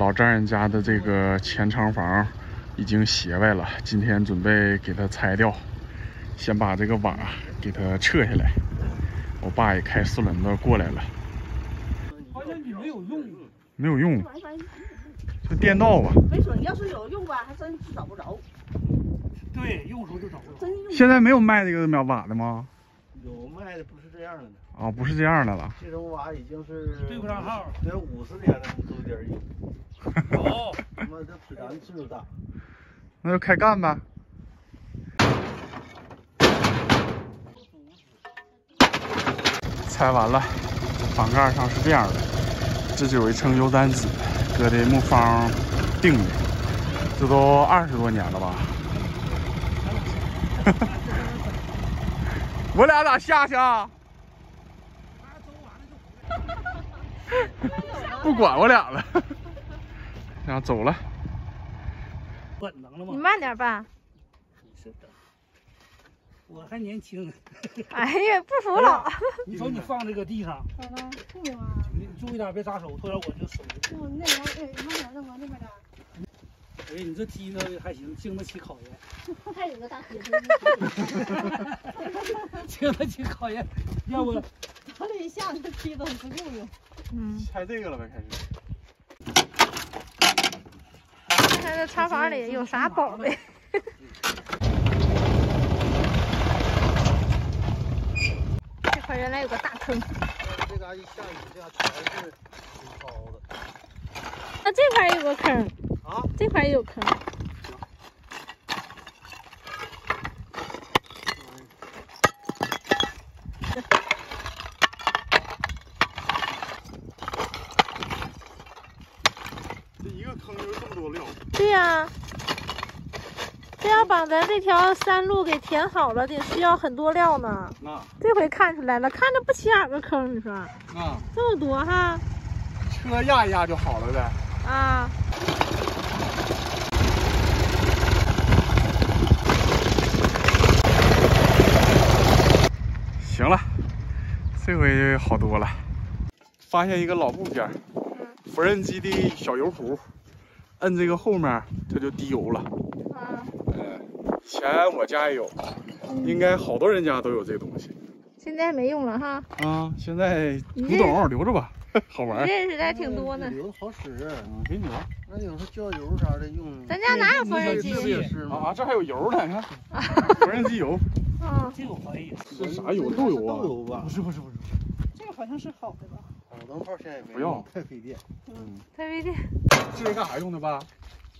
老丈人家的这个前仓房已经斜歪了，今天准备给它拆掉，先把这个瓦给它撤下来。我爸也开四轮子过来了，好像你没有用，没有用，就电道吧。没准要是有用吧，还真是找不着。对，用时候就找不着。真现在没有卖这个秒瓦的吗？有卖的不是这样的呢，啊，不是这样的了。这种瓦已经是对不上号。得五十年了，都有点儿有。有，他妈这质量岁数大，那就开干呗。拆完了，房盖上是这样的，这就有一层油毡纸，搁的木方钉的，这都二十多年了吧？我俩咋下去啊？不管我俩了，然后走了。你？慢点吧。是的，我还年轻。哎呀，不服老。你瞅你放这个地上！你注意点别扎手，不然我就手。我那边哎，那边那边那边的，哎，你这梯子还行，经得起考验，还有个大经得起考验。要不他这一下这梯子不够用。嗯，拆这个了呗，开始。看看这厂房里有啥宝贝。这块原来有个大坑，这嘎一下雨，这嘎全是挺高的那这块有个坑，啊。这块也有坑。个坑就这么多料。对呀、这要把咱这条山路给填好了，得需要很多料呢。那这回看出来了，看着不起眼个坑，你说啊这么多哈车压一压就好了呗。啊！行了，这回好多了。发现一个老部件，缝纫机的小油壶，摁这个后面它就滴油了。啊，嗯，以前我家也有，应该好多人家都有这东西现在没用了哈，啊。现在古董留着吧，好玩。认识的还挺多呢。留的好使，嗯，给你了那有时候浇油啥的用。咱家哪有缝纫这不也机？是吗？啊，这还有油呢，你看，缝纫机油啊，这个怀疑。这啥油？豆油啊？豆油吧不？是不是不是，这个好像是好的吧？好灯泡现在也没不用，太费电。嗯太费电。这是干啥用的吧？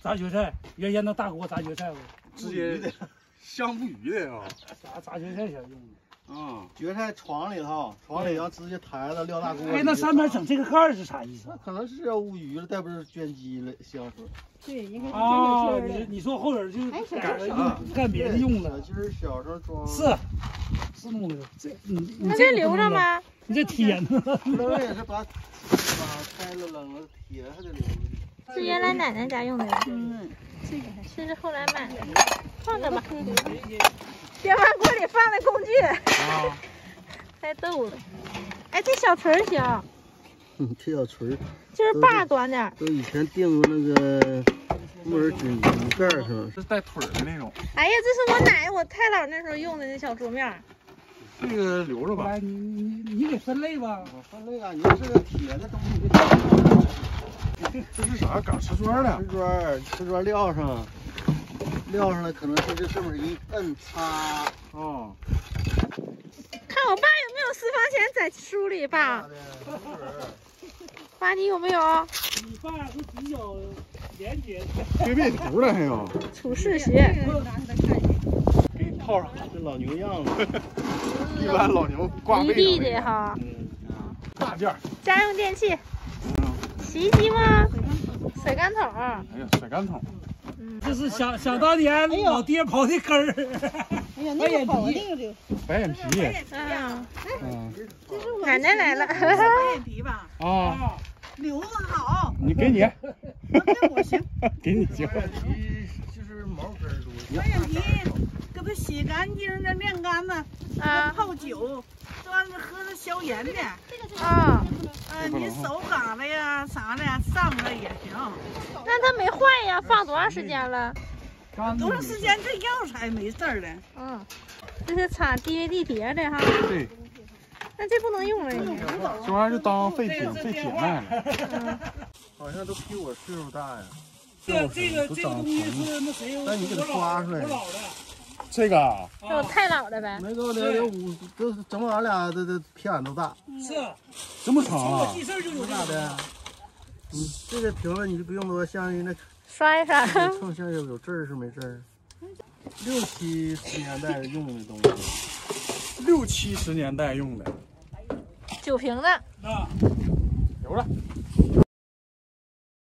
炸蕨菜，原先那大锅炸蕨菜不，直接 香不鱼的啊。炸炸蕨菜前用的。啊，蕨菜床里头，床里头直接抬了撂大锅里。哎，那上面整这个盖儿是啥意思那？可能是要捂鱼了，再不是捐鸡了香水。对，应该是啊，真有劲儿的。你你说后边就改了啥用干别的用了，就是小时候装是是弄的。这你你那这留着吗？你这铁呢？扔也是把把拆了扔了，铁还得留着。是原来奶奶家用的，嗯，这个还这是后来买的，放着吧。电饭锅里放的工具，啊，太逗了。哎，这小锤儿行，嗯，这小锤就是把短点儿。都以前钉过那个木耳菌鱼盖上。是带腿的那种。哎呀，这是我奶我太姥那时候用的那小桌面儿。这个留着吧。来，你你你给分类吧。我分类啊，你要是个铁的东西，这是啥？嘎瓷砖的瓷。砖，瓷砖撂上，撂上了，可能是这上面一摁擦。啊，看我爸有没有私房钱在书里，爸，爸你有没有？你爸是比较廉洁的。贴背图了还有，处世鞋，套上。这老牛样子。一般老牛挂一背地的哈，嗯大件儿。家用电器，嗯，洗衣机吗？甩干桶，哎呀，甩干桶。这是想想当年老爹刨的根儿。哎呀，那个好，那个就 白眼皮。嗯，嗯奶奶来了，白眼皮吧，啊，留子好，你给你，给我行。给你行。白眼皮就是毛根儿多。白眼皮给它洗干净了，晾干了，啊泡酒，端着喝着消炎的。啊，呃，你手嘎了呀啥的上了也行。那它没坏呀，放多长时间了？多长时间这药材没事儿了？嗯，这是产 DVD 碟的哈，对，那这不能用了。这玩意儿就当废品废铁卖了。嗯，好像都比我岁数大呀。这这个这个东西是那谁？但你给它抓出来我老的。这个啊，就太老了呗。没够得有五，都整不俺俩这这比俺都大。是，这么长啊我记？事儿就有这个咋的？你这个瓶子你就不用多，像那刷一刷。冲像有有字儿是没字儿。六七十年代用的东西，六七十年代用的，酒瓶子，啊。有了。